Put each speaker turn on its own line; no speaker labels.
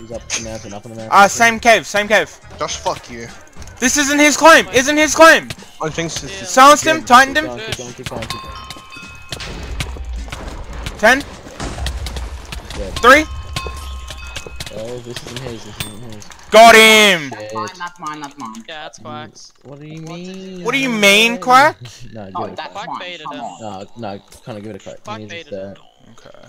He's up the mountain, up in the mountain.
Ah, Uh, same cave, same cave.
Josh, fuck you.
This isn't his claim. Isn't his claim.
I think this is
Silenced him. Tightened him.
keep going, keep going, keep going.
Ten.
Dead.
Three.
Oh, this isn't his, this isn't his.
Got him.
That's
Mine, that's mine, that's mine.
Yeah, that's mm, quacks.
What do you mean?
What do you mean, Quack?
No,
Oh, that's
quack.
Mine.
baited
Come
him.
on.
No, no, kind of give it a crack.
Quack baited him.
Okay.